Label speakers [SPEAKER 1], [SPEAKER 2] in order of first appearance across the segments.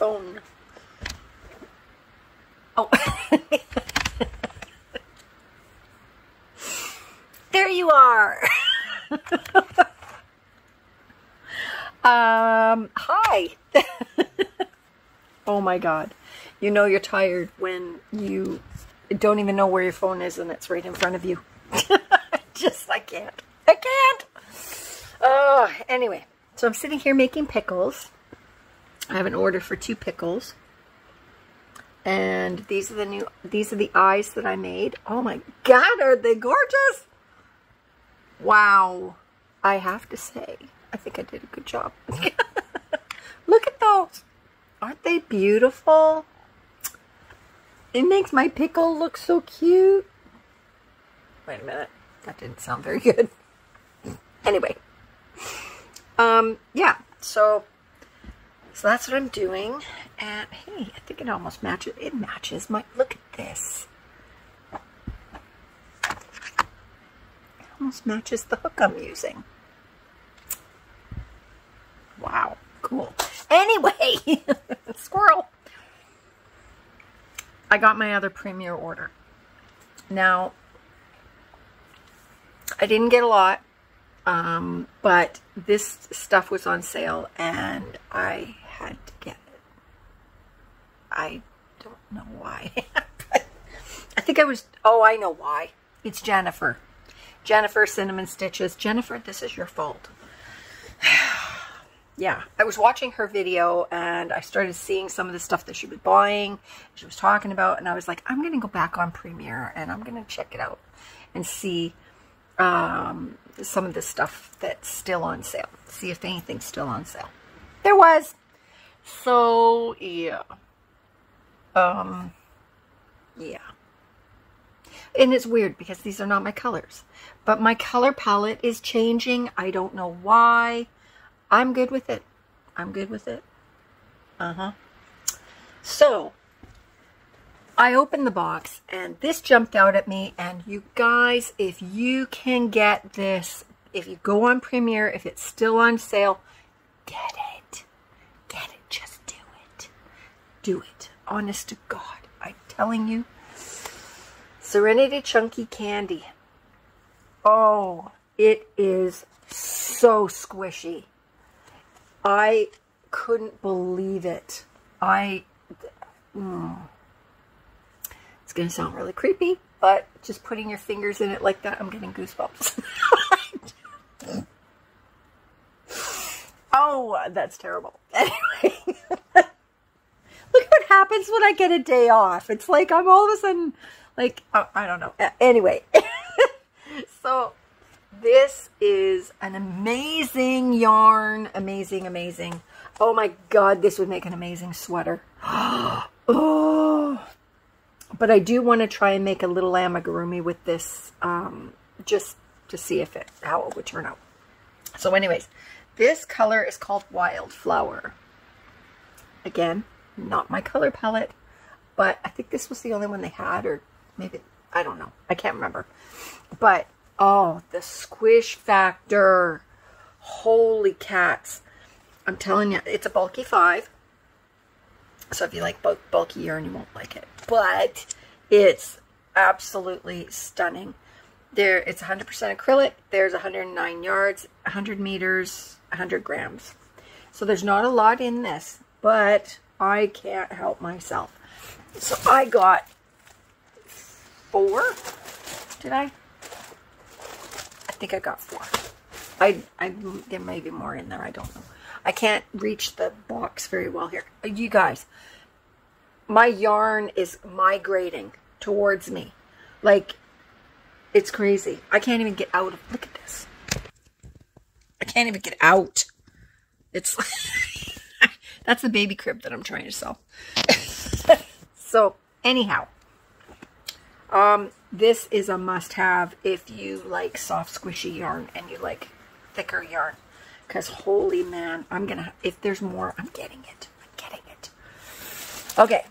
[SPEAKER 1] phone. Oh. there you are. um, hi. oh my God. You know you're tired when you don't even know where your phone is and it's right in front of you. Just, I can't. I can't. Oh, anyway. So I'm sitting here making pickles. I have an order for two pickles. And these are the new, these are the eyes that I made. Oh my God, are they gorgeous? Wow. I have to say, I think I did a good job. Look at those. Aren't they beautiful? It makes my pickle look so cute. Wait a minute. That didn't sound very good. Anyway. Um, yeah. So, so that's what I'm doing. And hey, I think it almost matches. It matches my, look at this. It almost matches the hook I'm using. Wow. Cool. Anyway, squirrel. I got my other Premier order. Now, I didn't get a lot, um, but this stuff was on sale and I had to get it. I don't know why. I think I was, oh, I know why. It's Jennifer. Jennifer Cinnamon Stitches. Jennifer, this is your fault yeah, I was watching her video and I started seeing some of the stuff that she was buying, she was talking about, and I was like, I'm going to go back on Premier and I'm going to check it out and see um, some of the stuff that's still on sale. See if anything's still on sale. There was. So, yeah. Um, yeah. And it's weird because these are not my colors. But my color palette is changing. I don't know why. I'm good with it. I'm good with it. Uh-huh. So, I opened the box and this jumped out at me. And you guys, if you can get this, if you go on Premier, if it's still on sale, get it. Get it. Just do it. Do it. Honest to God. I'm telling you. Serenity Chunky Candy. Oh, it is so squishy. I couldn't believe it. I, mm, it's going to sound really creepy, but just putting your fingers in it like that, I'm getting goosebumps. oh, that's terrible. Anyway, look what happens when I get a day off. It's like I'm all of a sudden, like, oh, I don't know. Anyway, so this is an amazing yarn. Amazing, amazing. Oh my God, this would make an amazing sweater. oh, but I do want to try and make a little amigurumi with this, um, just to see if it, how it would turn out. So anyways, this color is called Wildflower. Again, not my color palette, but I think this was the only one they had, or maybe, I don't know. I can't remember. But Oh, the squish factor. Holy cats. I'm telling you, it's a bulky five. So if you like bulky yarn, you won't like it. But it's absolutely stunning. There, it's 100% acrylic. There's 109 yards, 100 meters, 100 grams. So there's not a lot in this, but I can't help myself. So I got four. Did I? I? think I got four. I, I, there may be more in there. I don't know. I can't reach the box very well here. You guys, my yarn is migrating towards me. Like, it's crazy. I can't even get out of, look at this. I can't even get out. It's, that's the baby crib that I'm trying to sell. so, anyhow, um, this is a must-have if you like soft, squishy yarn and you like thicker yarn. Because holy man, I'm going to, if there's more, I'm getting it. I'm getting it. Okay.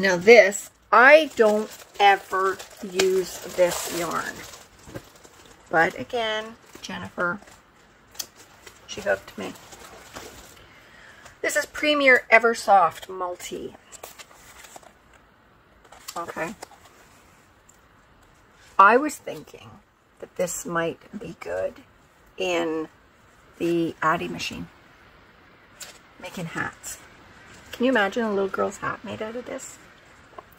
[SPEAKER 1] Now this, I don't ever use this yarn. But again, Jennifer, she hooked me. This is Premier Eversoft Multi. Okay. I was thinking that this might be good in the Addi machine. Making hats. Can you imagine a little girl's hat made out of this?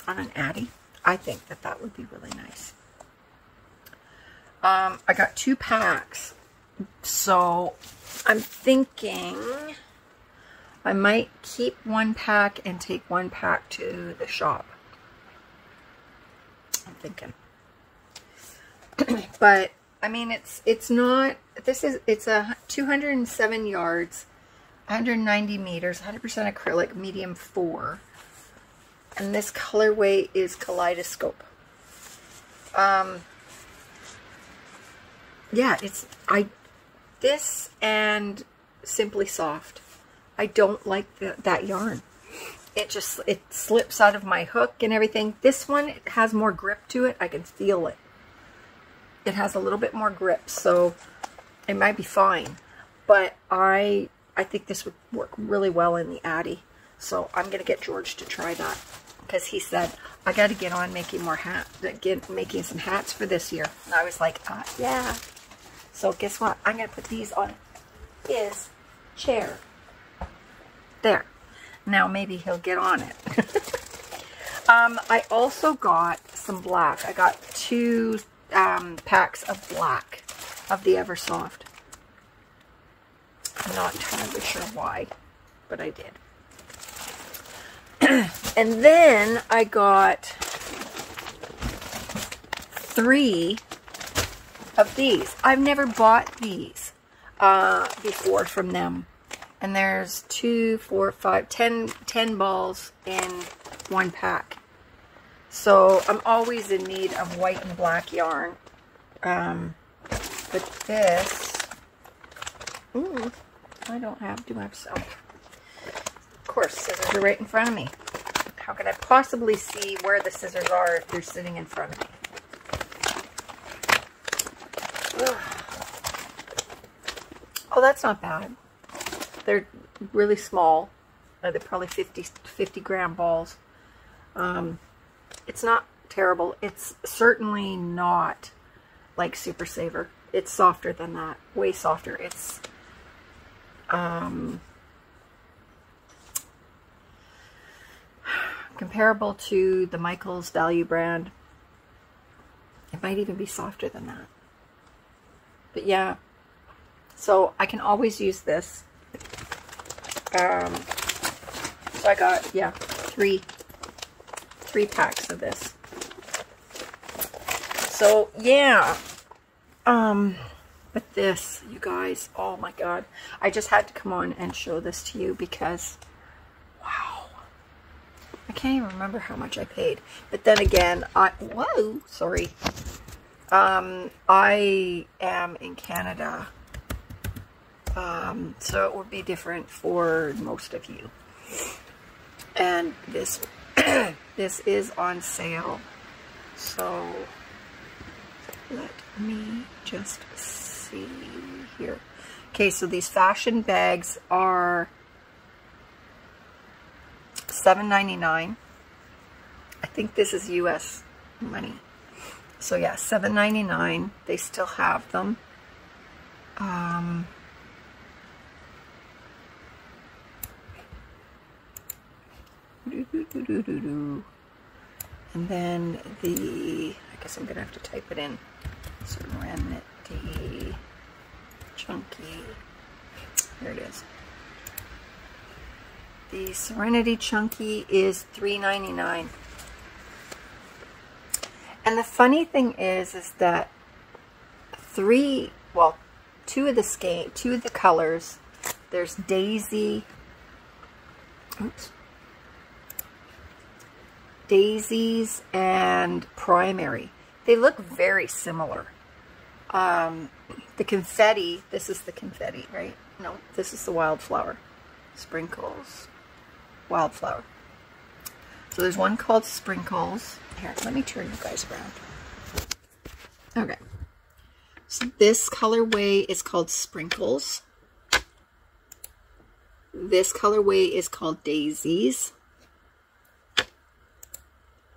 [SPEAKER 1] On an Addi? I think that that would be really nice. Um, I got two packs. So I'm thinking I might keep one pack and take one pack to the shop. I'm thinking. but I mean, it's it's not. This is it's a 207 yards, 190 meters, 100% acrylic, medium four, and this colorway is Kaleidoscope. Um. Yeah, it's I. This and Simply Soft. I don't like the, that yarn. It just, it slips out of my hook and everything. This one has more grip to it. I can feel it it has a little bit more grip, so it might be fine. But I I think this would work really well in the Addi. So I'm going to get George to try that. Because he said, I got to get on making more hats, get making some hats for this year. And I was like, uh, yeah. So guess what? I'm going to put these on his chair. There. Now maybe he'll get on it. um, I also got some black. I got two um, packs of black of the Eversoft. I'm not entirely sure why, but I did. and then I got three of these. I've never bought these uh, before from them. And there's two, four, five, ten, ten balls in one pack. So I'm always in need of white and black yarn. Um, but this, ooh, I don't have, do I have some? Of course, scissors are right in front of me. How could I possibly see where the scissors are if they're sitting in front of me? Oh, that's not bad. They're really small. Uh, they're probably 50, 50 gram balls. Um, it's not terrible. It's certainly not like Super Saver. It's softer than that. Way softer. It's um, comparable to the Michaels Value brand. It might even be softer than that. But yeah. So I can always use this. Um, so I got, yeah, three three packs of this. So, yeah. Um, but this, you guys, oh my god. I just had to come on and show this to you because, wow. I can't even remember how much I paid. But then again, I, whoa, sorry. Um, I am in Canada. Um, so it would be different for most of you. And this this is on sale. So let me just see here. Okay, so these fashion bags are $7.99. I think this is US money. So yeah, $7.99. They still have them. Um, and then the, I guess I'm going to have to type it in. Serenity Chunky. Here it is. The Serenity Chunky is $3.99. And the funny thing is, is that three, well, two of the skate, two of the colors, there's Daisy, oops, daisies and primary. They look very similar. Um, the confetti, this is the confetti, right? No, this is the wildflower. Sprinkles, wildflower. So there's one called Sprinkles. Here, let me turn you guys around. Okay. So this colorway is called Sprinkles. this colorway is called Daisies.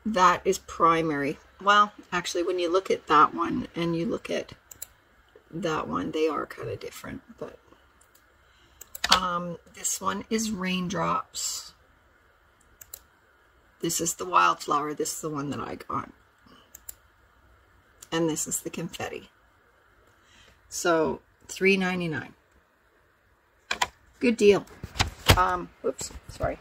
[SPEAKER 1] That is primary. Well, actually, when you look at that one and you look at that one, they are kind of different. But um, this one is Raindrops. This is the Wildflower. This is the one that I got. And this is the Confetti. So, three ninety nine. Good deal. Um, oops, sorry.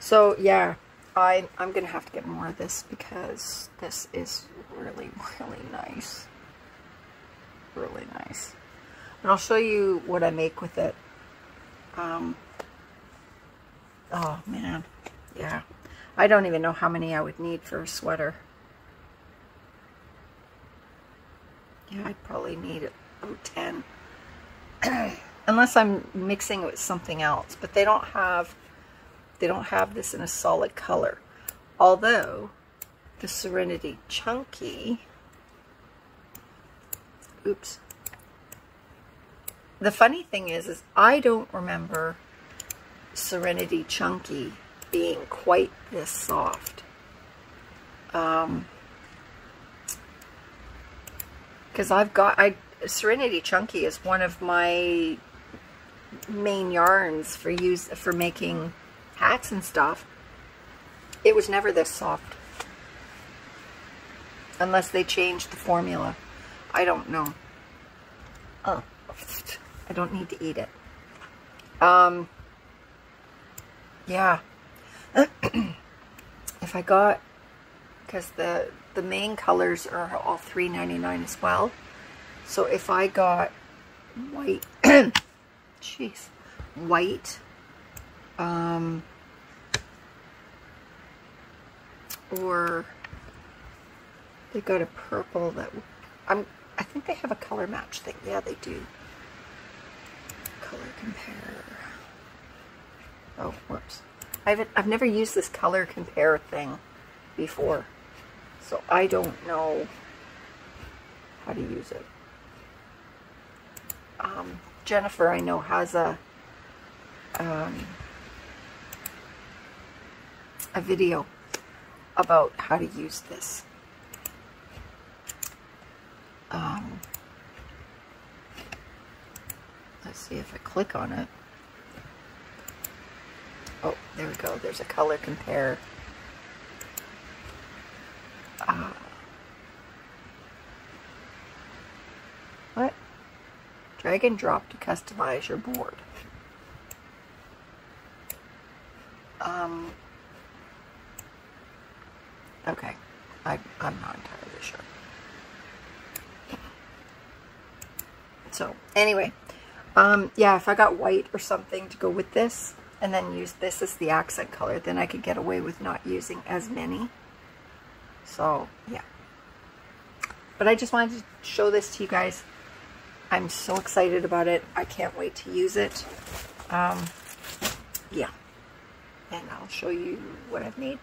[SPEAKER 1] So, yeah, I, I'm going to have to get more of this because this is really, really nice. Really nice. And I'll show you what I make with it. Um, oh, man. Yeah. I don't even know how many I would need for a sweater. Yeah, I'd probably need about 10. Unless I'm mixing it with something else. But they don't have they don't have this in a solid color. Although the Serenity Chunky oops. The funny thing is is I don't remember Serenity Chunky being quite this soft. Um because I've got I Serenity Chunky is one of my main yarns for use for making hats and stuff. It was never this soft. Unless they changed the formula. I don't know. Oh, I don't need to eat it. Um, yeah. if I got, because the the main colors are all $3.99 as well. So if I got white, jeez, white, um, or they got a purple that I'm, I think they have a color match thing. Yeah, they do. Color compare. Oh, whoops. I haven't, I've never used this color compare thing before. So I don't know how to use it. Um, Jennifer, I know, has a um, a video about how to use this. Um, let's see if I click on it. Oh, there we go. There's a color compare. Uh, what? Drag and drop to customize your board. Um, okay. I, I'm not entirely sure. So, anyway. Um, yeah, if I got white or something to go with this, and then use this as the accent color, then I could get away with not using as many. So, yeah. But I just wanted to show this to you guys. I'm so excited about it. I can't wait to use it. Um, yeah. And I'll show you what I've made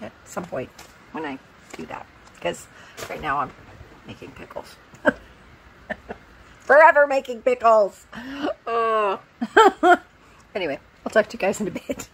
[SPEAKER 1] at some point when I do that. Because right now I'm making pickles. Forever making pickles. Oh. anyway, I'll talk to you guys in a bit.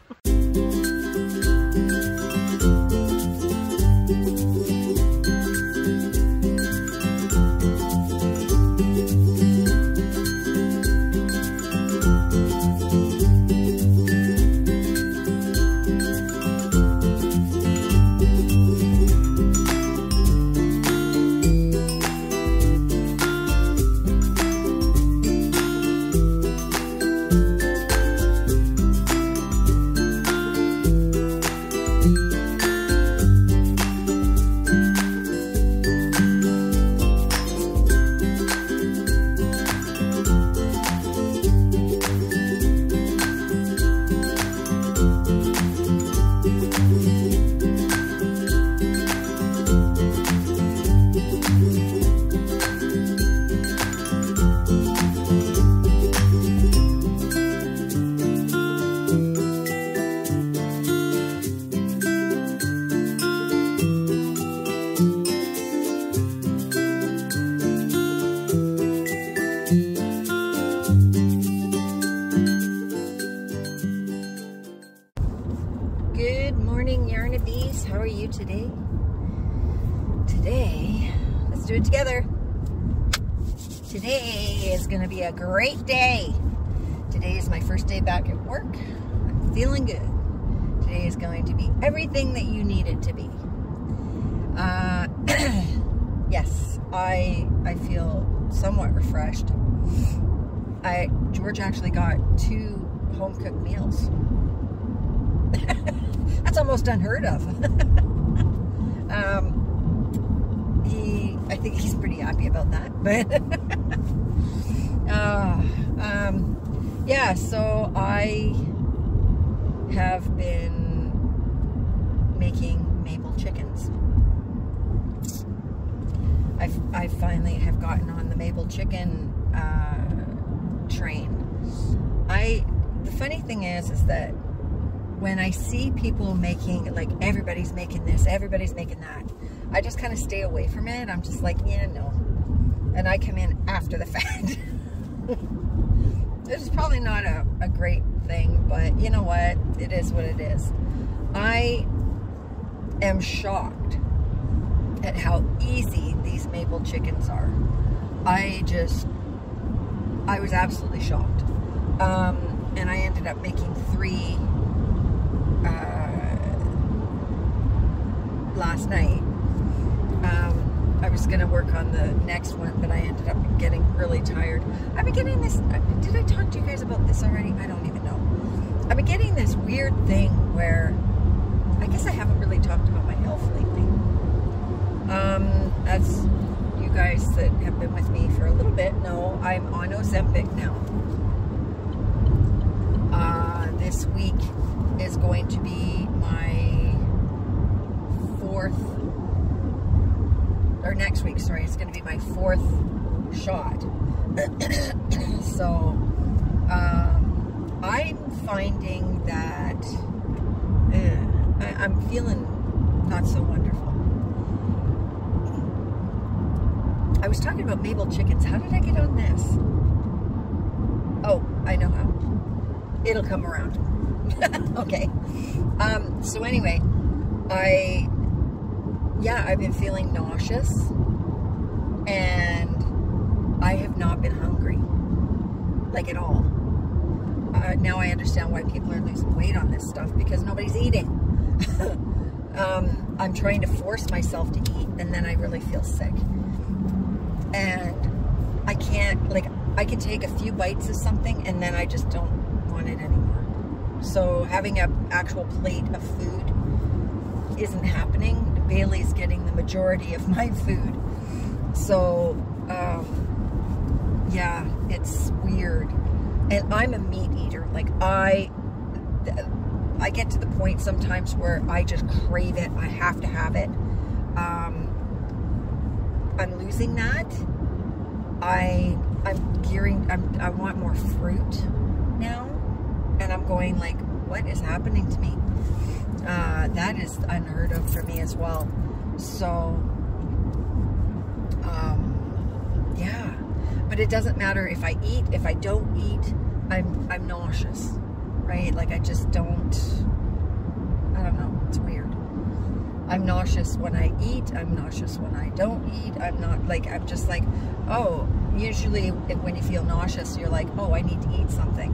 [SPEAKER 1] It together. Today is going to be a great day. Today is my first day back at work. I'm feeling good. Today is going to be everything that you need it to be. Uh, yes, I I feel somewhat refreshed. I George actually got two home cooked meals. That's almost unheard of. um, think he's pretty happy about that. But uh, um, yeah, so I have been making Mabel chickens. I, I finally have gotten on the Mabel chicken uh, train. I the funny thing is, is that when I see people making, like everybody's making this, everybody's making that, I just kind of stay away from it. I'm just like, yeah, no. And I come in after the fact. this is probably not a, a great thing, but you know what? It is what it is. I am shocked at how easy these Mabel chickens are. I just, I was absolutely shocked. Um, and I ended up making three uh, last night. I was going to work on the next one, but I ended up getting really tired. I've been getting this, uh, did I talk to you guys about this already? I don't even know. I've been getting this weird thing where, I guess I haven't really talked about my health lately. Um, as you guys that have been with me for a little bit know, I'm on Ozempic now this week is going to be my fourth, or next week, sorry, it's going to be my fourth shot. so, um, I'm finding that uh, I, I'm feeling not so wonderful. I was talking about Mabel chickens. How did I get on this? Oh, I know how it'll come around. okay. Um, so anyway, I, yeah, I've been feeling nauseous and I have not been hungry, like at all. Uh, now I understand why people are losing weight on this stuff because nobody's eating. um, I'm trying to force myself to eat and then I really feel sick. And I can't, like, I can take a few bites of something and then I just don't want it anymore. So having an actual plate of food isn't happening. Bailey's getting the majority of my food. So, um, yeah, it's weird. And I'm a meat eater. Like, I, I get to the point sometimes where I just crave it. I have to have it. Um, I'm losing that. I, I'm gearing, I'm, I want more fruit now and I'm going like, what is happening to me? Uh, that is unheard of for me as well. So, um, yeah. But it doesn't matter if I eat, if I don't eat, I'm, I'm nauseous, right? Like I just don't, I don't know, it's weird. I'm nauseous when I eat, I'm nauseous when I don't eat, I'm not, like, I'm just like, oh, usually when you feel nauseous, you're like, oh, I need to eat something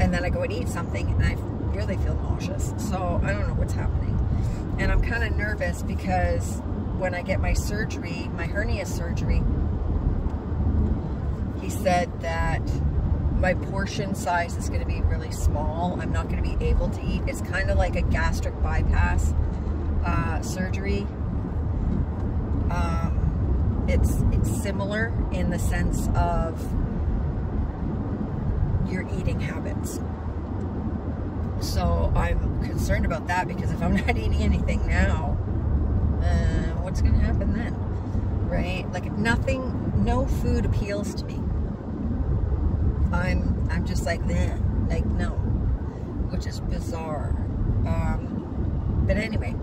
[SPEAKER 1] and then I go and eat something and I really feel nauseous. So I don't know what's happening. And I'm kind of nervous because when I get my surgery, my hernia surgery, he said that my portion size is going to be really small. I'm not going to be able to eat. It's kind of like a gastric bypass uh, surgery. Um, it's, it's similar in the sense of your eating habits. So I'm concerned about that because if I'm not eating anything now, uh, what's going to happen then? Right? Like nothing, no food appeals to me. I'm, I'm just like, eh, like no, which is bizarre. Um, but anyway,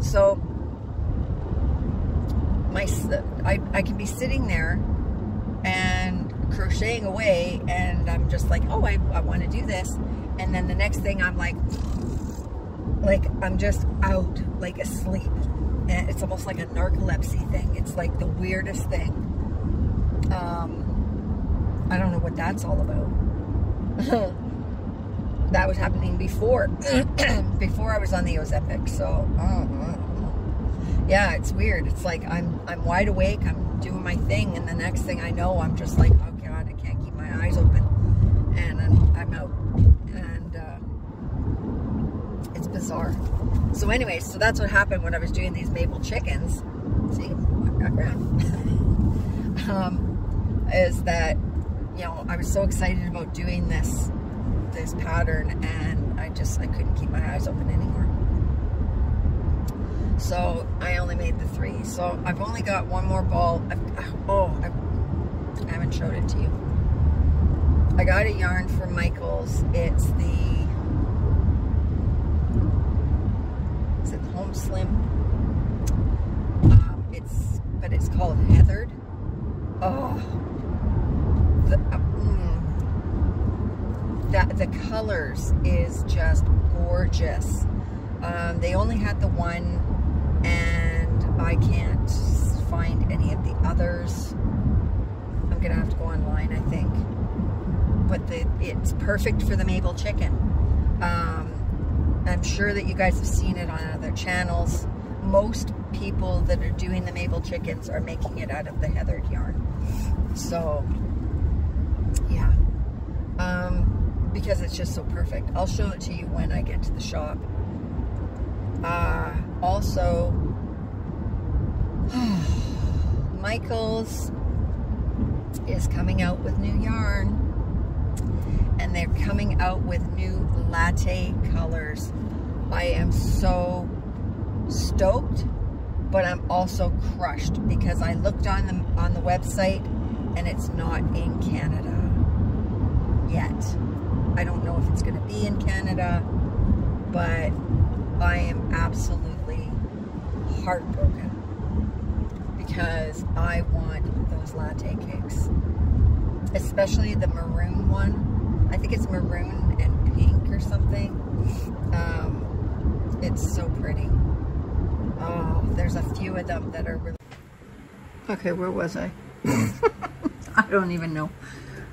[SPEAKER 1] so my, I, I can be sitting there and crocheting away and I'm just like, oh, I, I want to do this. And then the next thing I'm like, like I'm just out, like asleep. and it's almost like a narcolepsy thing. It's like the weirdest thing. Um, I don't know what that's all about. that was happening before, before I was on the Ozempic. So, yeah, it's weird. It's like I'm I'm wide awake. I'm doing my thing, and the next thing I know, I'm just like, oh God, I can't keep my eyes open, and I'm, I'm out, and uh, bizarre. So, anyway, so that's what happened when I was doing these Mabel chickens. See, background. um, is that you know I was so excited about doing this this pattern and I just I couldn't keep my eyes open anymore so I only made the three so I've only got one more ball I've, oh I've, I haven't showed it to you I got a yarn from Michaels it's the is it the Home Slim um, it's but it's called Heathered oh the, uh, that the colors is just gorgeous. Um, they only had the one and I can't find any of the others. I'm gonna have to go online I think. But the, it's perfect for the Mabel chicken. Um, I'm sure that you guys have seen it on other channels. Most people that are doing the Mabel chickens are making it out of the heathered yarn. So, yeah. Um, because it's just so perfect. I'll show it to you when I get to the shop. Uh, also, Michaels is coming out with new yarn and they're coming out with new latte colors. I am so stoked, but I'm also crushed because I looked on the, on the website and it's not in Canada yet. I don't know if it's going to be in Canada, but I am absolutely heartbroken because I want those latte cakes, especially the maroon one. I think it's maroon and pink or something. Um, it's so pretty. Oh, there's a few of them that are really... Okay, where was I? I don't even know.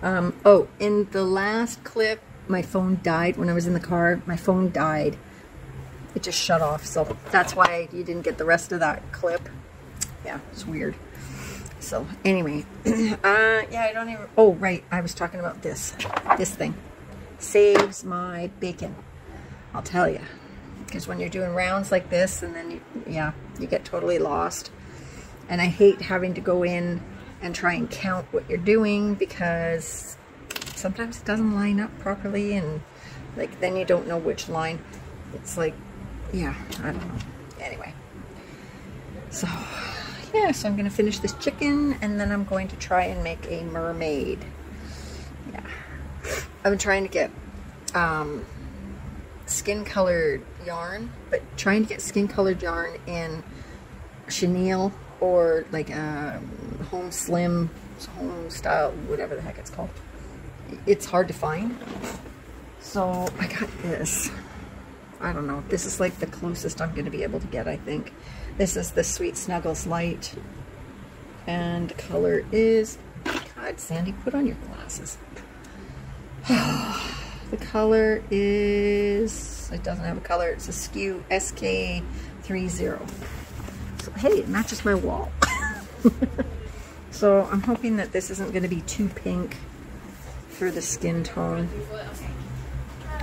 [SPEAKER 1] Um, oh, in the last clip, my phone died when I was in the car. My phone died. It just shut off. So that's why you didn't get the rest of that clip. Yeah, it's weird. So anyway, uh, yeah, I don't even, oh, right. I was talking about this, this thing saves my bacon. I'll tell you. Because when you're doing rounds like this and then, you, yeah, you get totally lost. And I hate having to go in and try and count what you're doing because sometimes it doesn't line up properly and like then you don't know which line it's like yeah I don't know anyway so yeah so I'm gonna finish this chicken and then I'm going to try and make a mermaid yeah I've been trying to get um, skin colored yarn but trying to get skin colored yarn in chenille or like um, home slim home style whatever the heck it's called it's hard to find. So I got this. I don't know. This is like the closest I'm going to be able to get, I think. This is the Sweet Snuggles Light. And the color is... God, Sandy, put on your glasses. the color is... It doesn't have a color. It's a SKU SK30. So, hey, it matches my wall. so I'm hoping that this isn't going to be too pink for the skin tone.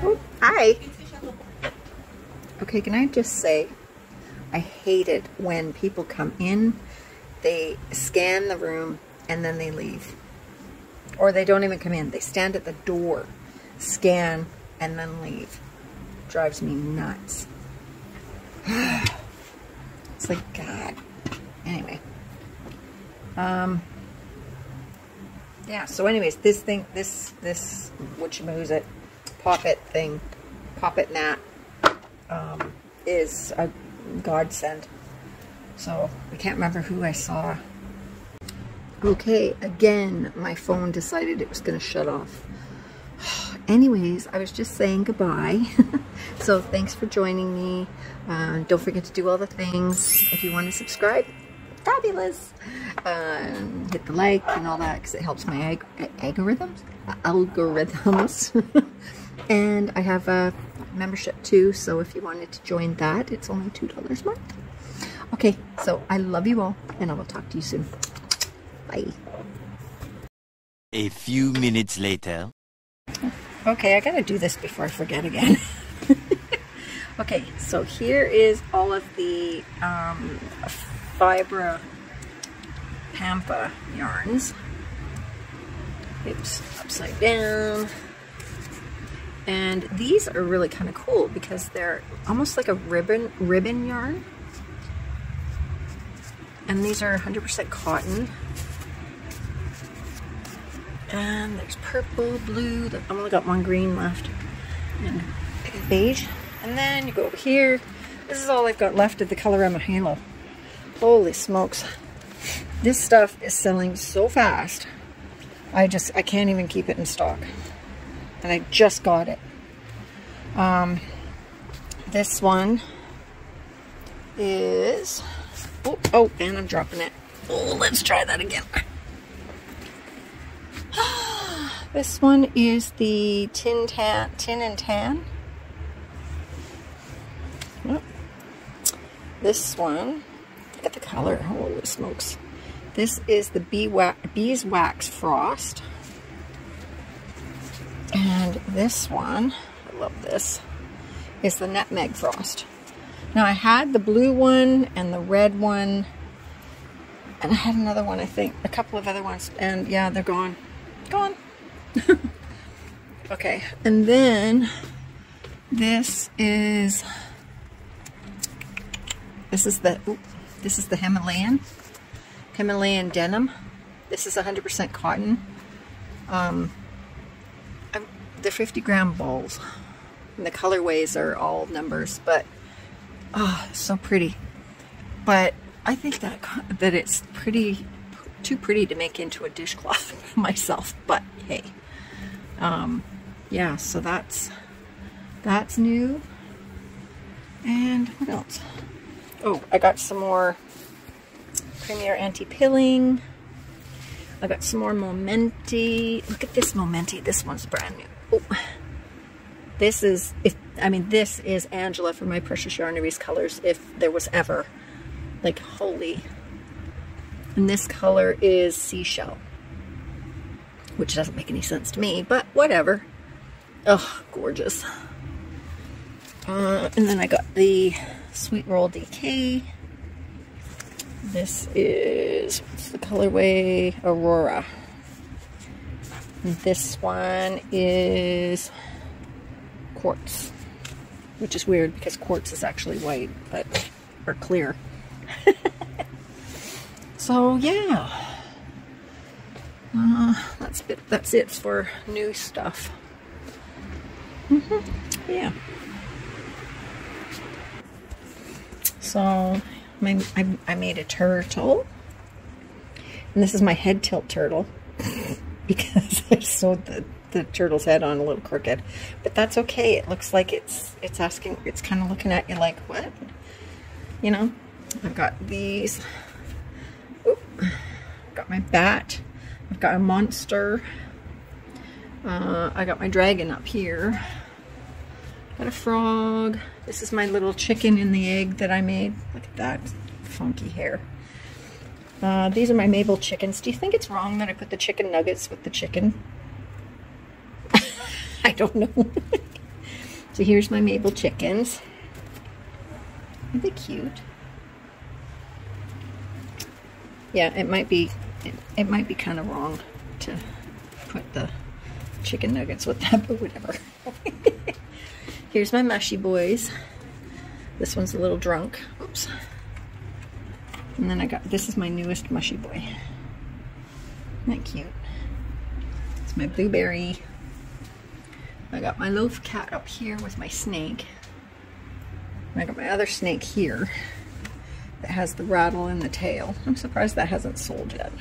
[SPEAKER 1] Oh, hi. Okay, can I just say, I hate it when people come in, they scan the room, and then they leave. Or they don't even come in. They stand at the door, scan, and then leave. Drives me nuts. it's like, God. Anyway. Um, yeah, so anyways, this thing, this, this, what you use it, Poppet thing, Poppet Nat, um, is a godsend. So, I can't remember who I saw. Okay, again, my phone decided it was going to shut off. anyways, I was just saying goodbye. so thanks for joining me. Uh, don't forget to do all the things. If you want to subscribe, fabulous. Um, hit the like and all that because it helps my ag algorithms. Algorithms. and I have a membership too. So if you wanted to join that, it's only $2 a month. Okay, so I love you all and I will talk to you soon. Bye.
[SPEAKER 2] A few minutes later.
[SPEAKER 1] Okay, I gotta do this before I forget again. okay, so here is all of the um, Fibra Pampa yarns. Oops, upside down. And these are really kind of cool because they're almost like a ribbon ribbon yarn. And these are 100% cotton. And there's purple, blue, I've only got one green left, and beige. And then you go over here. This is all I've got left of the Colorama Halo. Holy smokes. This stuff is selling so fast. I just, I can't even keep it in stock. And I just got it. Um, this one is, oh, oh, and I'm dropping it. Oh, let's try that again. this one is the tin tan, tin and tan. This one, look at the color. Holy smokes. This is the beeswax frost. This one, I love this, is the nutmeg frost. Now I had the blue one and the red one, and I had another one, I think, a couple of other ones, and yeah, they're gone. Gone. okay, and then this is, this is the, oops, this is the Himalayan, Himalayan denim. This is 100% cotton. Um, they're 50 gram balls. And the colorways are all numbers, but oh, so pretty. But I think that that it's pretty, too pretty to make into a dishcloth myself. But hey, um, yeah. So that's that's new. And what else? Oh, I got some more Premier Anti-Pilling. I got some more Momenti. Look at this Momenti. This one's brand new. Oh. This is, if I mean, this is Angela from My Precious Yarnery's colors, if there was ever. Like, holy. And this color is Seashell. Which doesn't make any sense to me, but whatever. Oh, gorgeous. Uh, and then I got the Sweet Roll DK. This is, what's the colorway? Aurora. This one is quartz, which is weird because quartz is actually white, but, or clear. so yeah, uh, that's it. That's it for new stuff. Mm -hmm. Yeah. So my, I, I made a turtle, and this is my head tilt turtle because I sewed the, the turtle's head on a little crooked. But that's okay. It looks like it's it's asking, it's kind of looking at you like, what? You know? I've got these. Oop, got my bat. I've got a monster. Uh, I got my dragon up here. Got a frog. This is my little chicken in the egg that I made. Look at that funky hair. Uh, these are my Mabel chickens. Do you think it's wrong that I put the chicken nuggets with the chicken? I don't know. so here's my Mabel chickens. are they cute? Yeah, it might be it, it might be kind of wrong to put the chicken nuggets with that, but whatever. here's my mushy boys. This one's a little drunk. Oops. And then I got, this is my newest mushy boy. Isn't that cute? It's my blueberry. I got my loaf cat up here with my snake. I got my other snake here that has the rattle in the tail. I'm surprised that hasn't sold yet.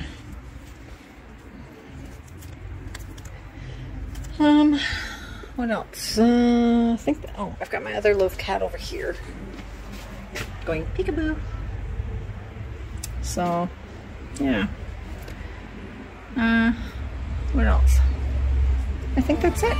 [SPEAKER 1] Um, what else? Uh, I think, oh, I've got my other love cat over here going peekaboo. So, yeah. Uh, what else? I think that's it.